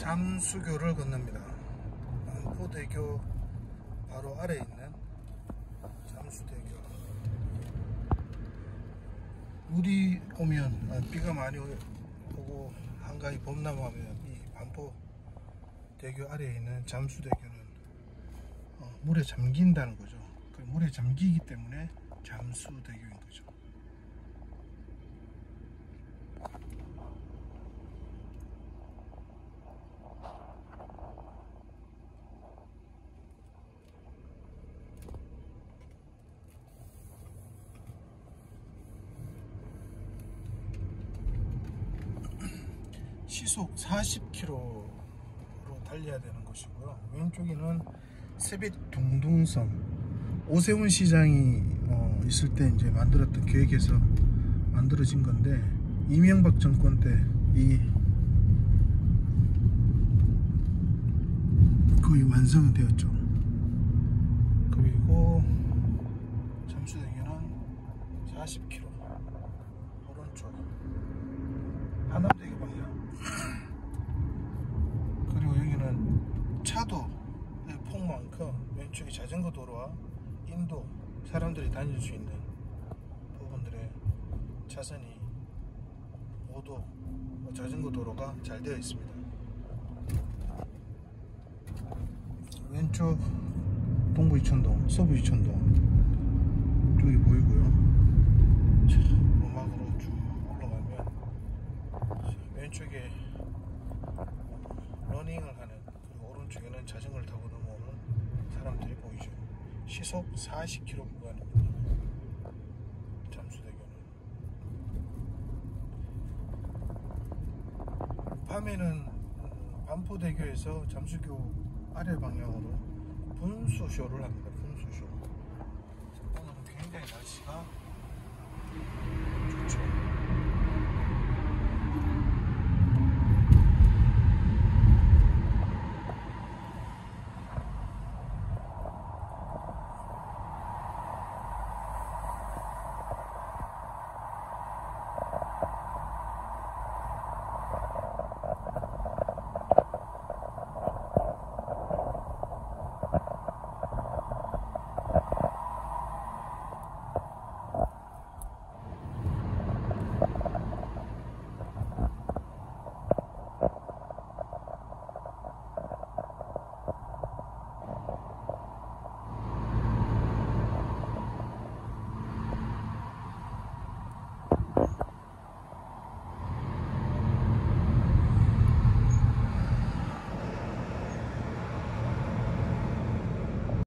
잠수교를 건넙니다. 안포대교 바로 아래 있는 잠수대교. 물이 오면 아, 비가 많이 오- 오고 한가위 봄나무하면 이 반포 대교 아래에 있는 잠수대교는 어, 물에 잠긴다는 거죠. 그 물에 잠기기 때문에 잠수대교인 거죠. 시속 40km로 달려야 되는 곳이고요. 왼쪽에는 세빛 둥둥섬 오세훈 시장이 어, 있을 때 이제 만들었던 계획에서 만들어진 건데 이명박 정권 때 이 거의 완성은 되었죠. 그리고 잠수대교는 40km 오른쪽 한남대교 방향 그리고 여기는 차도의 폭만큼 왼쪽에 자전거 도로와 인도 사람들이 다닐 수 있는 부분들의 차선이 모두 자전거 도로가 잘 되어 있습니다. 왼쪽 동부 이천동, 서부 이천동 쪽이 보이고요. 왼쪽에 러닝을 하는 그리고 오른쪽에는 자전거를 타고 넘어오는 사람들이 보이죠. 시속 40km 구간입니다. 잠수대교는 밤에는 반포대교에서 잠수교 아래 방향으로 분수쇼를 합니다.